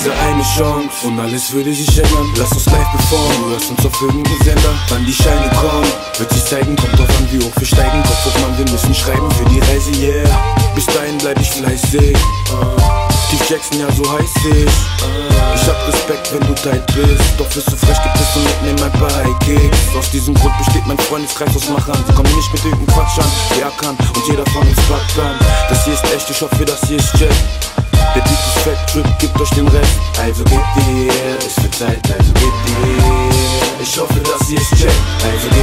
diese eine Chance und alles würde sich ändern. Lass uns live performen, du hörst uns auf irgendeinem Sender. Wann die Scheine kommen, wird sich zeigen, kommt drauf an, wie hoch wir steigen. Kopf hoch, Mann, wir müssen schreiben für die Reise, yeah. Bis dahin bleib ich fleißig. Steve Jackson, ja, so heiß ich. Ich hab Respekt, wenn du tight bist. Doch wirst du frech gepisst und mitnehmen ein paar High Kicks. Aus diesem Grund besteht mein Freundeskreis aus Machern. Sie kommen nicht mit irgendeinem Quatsch an. Wer kann und jeder von uns packt an. Das hier ist echt, ich hoffe, das hier ist Jet. Der Beat ist Trip gibt euch den Rest. Also gebt ihr, es wird Zeit, also gebt ihr. Ich hoffe, dass ihr es checkt. Also gebt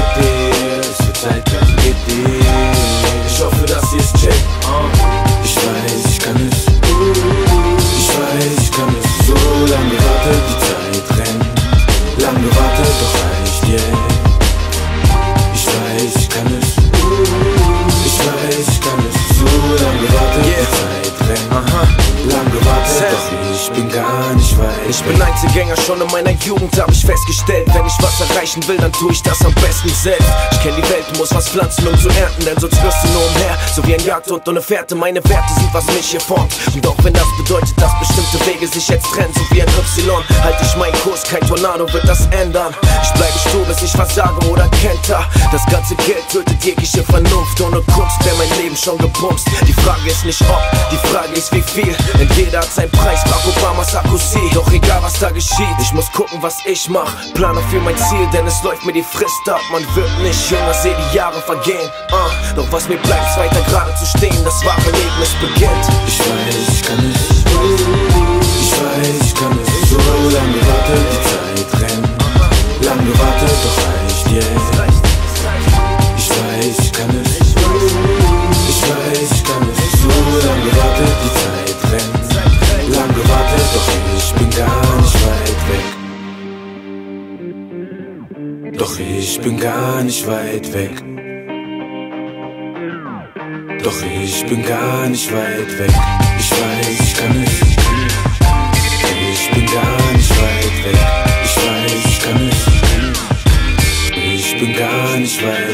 Lang gewartet, doch ich bin gar nicht weit. Ich bin Einzelgänger, schon in meiner Jugend hab ich festgestellt, wenn ich was erreichen will, dann tu ich das am besten selbst. Ich kenn die Welt, muss was pflanzen, um zu ernten, denn sonst wirst du nur umher. So wie ein Jagdhund ohne Fährte, meine Werte sind, was mich hier formt. Und auch wenn das bedeutet, dass bestimmte Wege sich jetzt trennen, so wie ein Y, ich meinen Kurs, kein Tornado wird das ändern. Ich bleibe stur, bis ich versage oder kenter. Das ganze Geld tötet jegliche Vernunft, ohne Kunst wäre mein Leben schon gepumst. Die Frage ist nicht ob, die Frage ist wie viel. Denn jeder hat seinen Preis, Barack Obama, Sarkozy. Doch egal was da geschieht, ich muss gucken, was ich mach. Plane für mein Ziel, denn es läuft mir die Frist ab. Man wird nicht jünger, seh die Jahre vergehen. Uh, doch was mir bleibt, ist weiter gerade zu stehen. Doch ich bin gar nicht weit weg. Doch ich bin gar nicht weit weg. Ich weiß, ich kann es. Ich bin gar nicht weit weg. Ich weiß, ich kann es. Ich bin gar nicht weit weg.